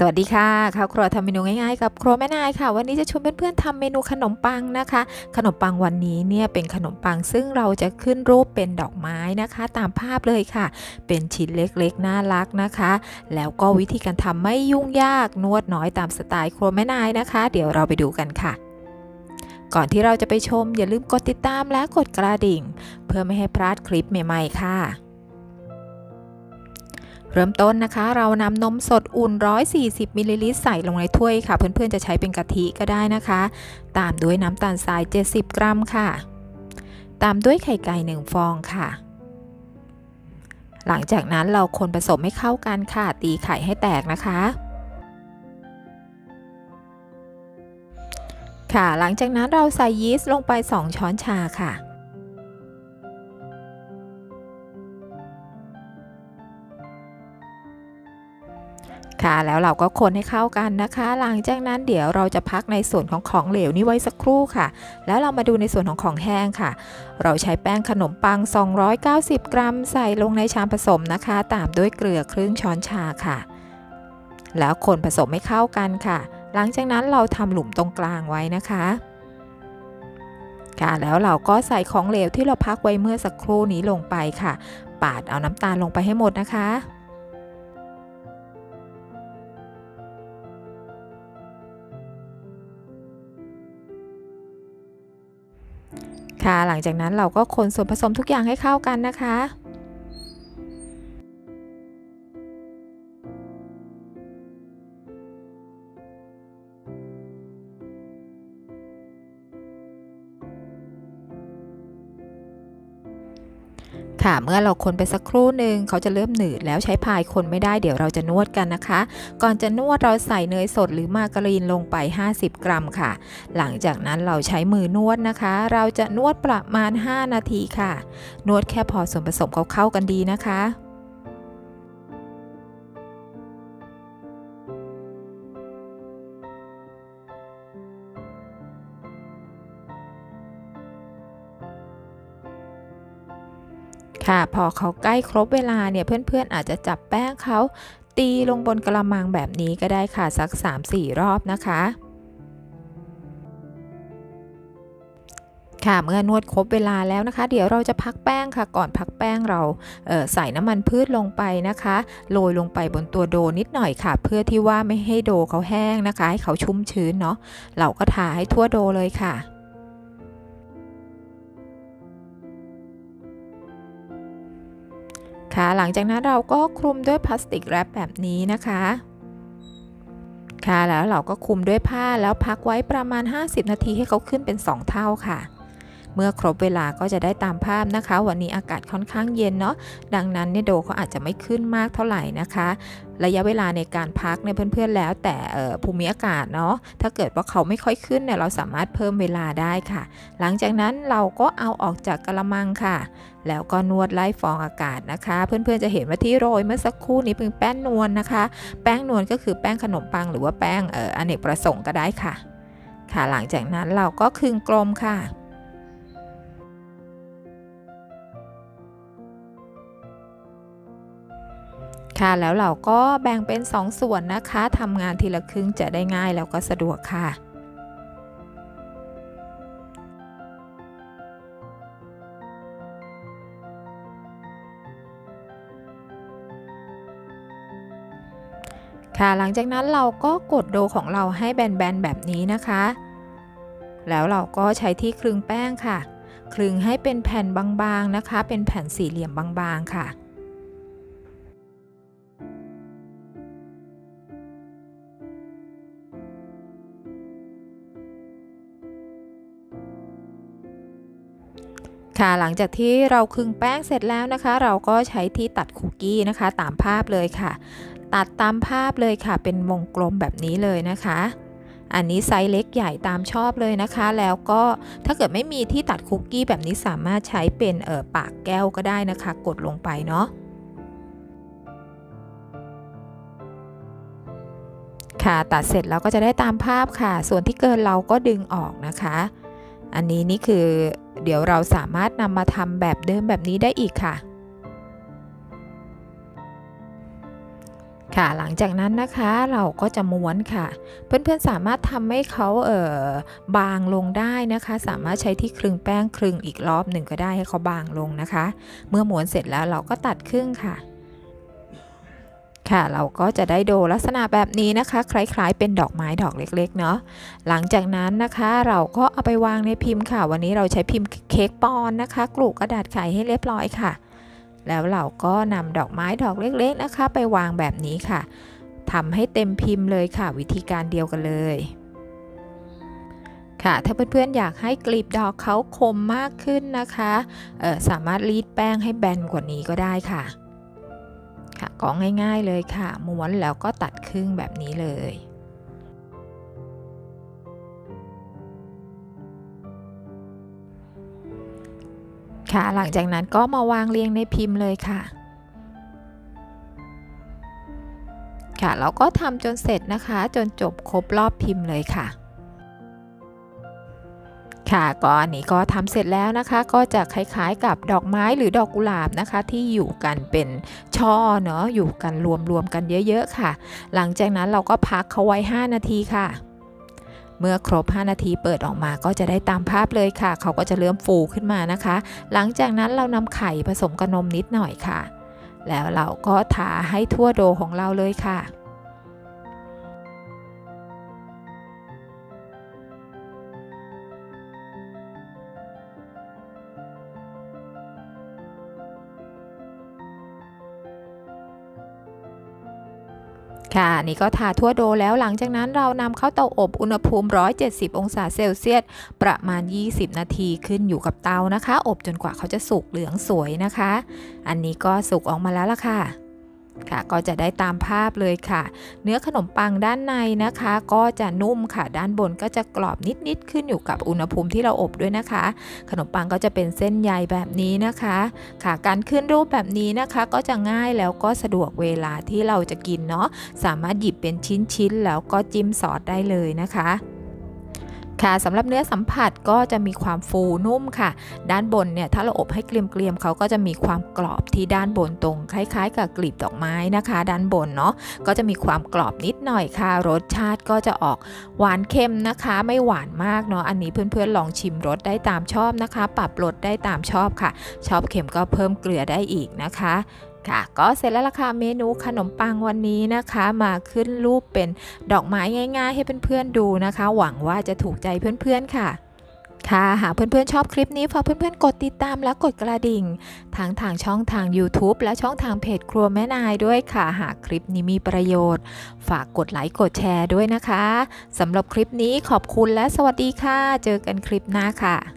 สวัสดีค่ะข้าวครัวทำเมนูง่ายๆกับครัวแม่นายค่ะ วันนี้จะชวนเพื่อนๆทำเมนูขนมปังนะคะ ขนมปังวันนี้เนี่ยเป็นขนมปังซึ่งเราจะขึ้นรูปเป็นดอกไม้นะคะ ตามภาพเลยค่ะ เป็นชิ้นเล็กๆน่ารักนะคะ แล้วก็วิธีการทำไม่ยุ่งยากนวดน้อยตามสไตล์ครัวแม่นายนะคะ เดี๋ยวเราไปดูกันค่ะก่อนที่เราจะไปชมอย่าลืมกดติดตามและกดกระดิ่ง เพื่อไม่ให้พลาดคลิปใหม่ๆค่ะ เริ่มต้นนะคะ เรานำนมสดอุ่น 140มิลลิลิตรใส่ลงในถ้วยค่ะ เพื่อนๆจะใช้เป็นกะทิก็ได้นะคะ ตามด้วยน้ำตาลทราย 70 กรัมค่ะ ตามด้วยไข่ไก่ 1 ฟองค่ะ หลังจากนั้นเราคนผสมให้เข้ากันค่ะ ตีไข่ให้แตกนะคะค่ะ หลังจากนั้นเราใส่ยีสต์ลงไป 2 ช้อนชาค่ะ ค่ะ แล้วเราก็คนให้เข้ากันนะคะ หลังจากนั้นเดี๋ยวเราจะพักในส่วนของของเหลวนี้ไว้สักครู่ค่ะ แล้วเรามาดูในส่วนของของแห้งค่ะ เราใช้แป้งขนมปัง 290 กรัม ใส่ลงในชามผสมนะคะ ตามด้วยเกลือครึ่งช้อนชาค่ะ แล้วคนผสมให้เข้ากันค่ะ หลังจากนั้นเราทำหลุมตรงกลางไว้นะคะค่ะแล้วเราก็ใส่ของเหลวที่เราพักไว้เมื่อสักครู่นี้ลงไปค่ะ ปาดเอาน้ำตาลลงไปให้หมดนะคะ ค่ะหลังจากนั้นเราก็คนส่วนผสมทุกอย่างให้เข้ากันนะคะ ค่ะ เมื่อเราคนไปสักครู่หนึ่งเขาจะเริ่มหนืดแล้วใช้พายคนไม่ได้เดี๋ยวเราจะนวดกันนะคะ ก่อนจะนวดเราใส่เนยสดหรือมาการีนลงไป 50 กรัมค่ะ หลังจากนั้นเราใช้มือนวดนะคะ เราจะนวดประมาณ 5 นาทีค่ะ นวดแค่พอส่วนผสมเขาเข้ากันดีนะคะ ค่ะ พอเขาใกล้ครบเวลาเนี่ยเพื่อนๆอาจจะจับแป้งเขาตีลงบนกระมังแบบนี้ก็ได้ค่ะ สัก 3-4 รอบนะคะค่ะเมื่อนวดครบเวลาแล้วนะคะ เดี๋ยวเราจะพักแป้งค่ะ ก่อนพักแป้งเราเใส่น้ำมันพืชลงไปนะคะโรยลงไปบนตัวโดนิดหน่อยค่ะ เพื่อที่ว่าไม่ให้โดเขาแห้งนะคะ ให้เขาชุ่มชื้นเนาะเราก็ทาให้ทั่วโดเลยค่ะ คะ หลังจากนั้นเราก็คลุมด้วยพลาสติกแรปแบบนี้นะคะ ค่ะแล้วเราก็คลุมด้วยผ้าแล้วพักไว้ประมาณ 50 นาทีให้เขาขึ้นเป็น 2 เท่าค่ะ เมื่อครบเวลาก็จะได้ตามภาพนะคะ วันนี้อากาศค่อนข้างเย็นเนาะดังนั้นเนี่ยโดเขาอาจจะไม่ขึ้นมากเท่าไหร่นะคะ ระยะเวลาในการพักเนี่ยเพื่อนๆแล้วแต่ภูมิอากาศเนาะถ้าเกิดว่าเขาไม่ค่อยขึ้นเนี่ยเราสามารถเพิ่มเวลาได้ค่ะ หลังจากนั้นเราก็เอาออกจากกระมังค่ะ แล้วก็นวดไล่ฟองอากาศนะคะ เพื่อนๆจะเห็นว่าที่โรยเมื่อสักครู่นี้เป็นแป้งนวลนนะคะ แป้งนวลก็คือแป้งขนมปัง หรือว่าแป้งเอออเนกประสงค์ก็ได้ค่ะ ค่ะหลังจากนั้นเราก็คึงกลมค่ะ ค่ะแล้วเราก็แบ่งเป็น 2 ส่วนนะคะทำงานทีละครึ่งจะได้ง่ายแล้วก็สะดวกค่ะค่ะหลังจากนั้นเราก็กดโดของเราให้แบนๆแบบนี้นะคะ แล้วเราก็ใช้ที่คลึงแป้งค่ะ คลึงให้เป็นแผ่นบางๆนะคะ เป็นแผ่นสี่เหลี่ยมบางๆค่ะ ค่ะหลังจากที่เราคึงแป้งเสร็จแล้วนะคะ เราก็ใช้ที่ตัดคุกกี้นะคะ ตามภาพเลยค่ะ ตัดตามภาพเลยค่ะ เป็นวงกลมแบบนี้เลยนะคะ อันนี้ไซส์เล็กใหญ่ตามชอบเลยนะคะ แล้วก็ถ้าเกิดไม่มีที่ตัดคุกกี้แบบนี้สามารถใช้เป็นเออปากแก้วก็ได้นะคะ กดลงไปเนาะค่ะตัดเสร็จแล้วก็จะได้ตามภาพค่ะ ส่วนที่เกินเราก็ดึงออกนะคะ อันนี้นี่คือ เดี๋ยวเราสามารถนำมาทำแบบเดิมแบบนี้ได้อีกค่ะ ค่ะหลังจากนั้นนะคะเราก็จะม้วนค่ะ เพื่อนๆสามารถทำให้เขาเอ่อบางลงได้นะคะ สามารถใช้ที่คลึงแป้งคลึงอีกรอบหนึ่งก็ได้ให้เขาบางลงนะคะ เมื่อม้วนเสร็จแล้วเราก็ตัดครึ่งค่ะ ค่ะ เราก็จะได้โดลักษณะแบบนี้นะคะ คล้ายๆ เป็นดอกไม้ดอกเล็กๆเนาะหลังจากนั้นนะคะเราก็เอาไปวางในพิมพ์ค่ะ วันนี้เราใช้พิมพ์เค้กปอนนะคะกลูกกระดาษไขให้เรียบร้อยค่ะ แล้วเราก็นำดอกไม้ดอกเล็กๆนะคะ ไปวางแบบนี้ค่ะทำให้เต็มพิมพ์เลยค่ะ วิธีการเดียวกันเลยค่ะถ้าเพื่อนๆอยากให้กลีบดอกเขาคมมากขึ้นนะคะสามารถรีดแป้งให้แบนกว่านี้ก็ได้ค่ะค่ะ ก็ง่ายๆเลยค่ะ ม้วนแล้วก็ตัดครึ่งแบบนี้เลยค่ะหลังจากนั้นก็มาวางเรียงในพิมพ์เลยค่ะ ค่ะเราก็ทำจนเสร็จนะคะ จนจบครบรอบพิมพ์เลยค่ะ ค่ะก็อันนี้ก็ทำเสร็จแล้วนะคะก็จะคล้ายๆกับดอกไม้หรือดอกกุหลาบนะคะ ที่อยู่กันเป็นช่อเนาะอยู่กันรวมๆกันเยอะๆค่ะ หลังจากนั้นเราก็พักเขาไว้ 5 นาทีค่ะ เมื่อครบ 5 นาทีเปิดออกมาก็จะได้ตามภาพเลยค่ะ เขาก็จะเริ่มฟูขึ้นมานะคะ หลังจากนั้นเรานำไข่ผสมกับนมนิดหน่อยค่ะ แล้วเราก็ทาให้ทั่วโดของเราเลยค่ะ ค่ะนี่ก็ทาทั่วโดแล้วหลังจากนั้นเรานำเข้าเตาอบอุณหภูมิ 170 องศาเซลเซียส ประมาณ 20 นาทีขึ้นอยู่กับเตานะคะ อบจนกว่าเขาจะสุกเหลืองสวยนะคะ อันนี้ก็สุกออกมาแล้วล่ะค่ะ ค่ะ ก็จะได้ตามภาพเลยค่ะ เนื้อขนมปังด้านในนะคะ ก็จะนุ่มค่ะ ด้านบนก็จะกรอบนิดๆขึ้นอยู่กับอุณหภูมิที่เราอบด้วยนะคะ ขนมปังก็จะเป็นเส้นใยแบบนี้นะคะ ค่ะ การขึ้นรูปแบบนี้นะคะ ก็จะง่ายแล้วก็สะดวกเวลาที่เราจะกินเนาะ สามารถหยิบเป็นชิ้นๆแล้วก็จิ้มซอสได้เลยนะคะ ค่ะสำหรับเนื้อสัมผัสก็จะมีความฟูนุ่มค่ะ ด้านบนเนี่ยถ้าเราอบให้เกรียมๆเขาก็จะมีความกรอบที่ด้านบนตรง คล้ายๆ กับกลีบดอกไม้นะคะ ด้านบนเนาะก็จะมีความกรอบนิดหน่อยค่ะ รสชาติก็จะออกหวานเค็มนะคะ ไม่หวานมากเนาะอันนี้เพื่อนๆลองชิมรสได้ตามชอบนะคะ ปรับรสได้ตามชอบค่ะ ชอบเค็มก็เพิ่มเกลือได้อีกนะคะ ค่ะ ก็เสร็จแล้วล่ะค่ะเมนูขนมปังวันนี้นะคะ มาขึ้นรูปเป็นดอกไม้ง่าย ๆ ให้เพื่อนๆดูนะคะ หวังว่าจะถูกใจเพื่อนๆค่ะค่ะหากเพื่อนๆชอบคลิปนี้ฝากเพื่อนๆกดติดตามและกดกระดิ่งทางทางช่องทาง YouTube และช่องทางเพจครัวแม่นายด้วยค่ะ หากคลิปนี้มีประโยชน์ ฝากกดไลค์กดแชร์ด้วยนะคะสำหรับคลิปนี้ขอบคุณและสวัสดีค่ะ เจอกันคลิปหน้าค่ะ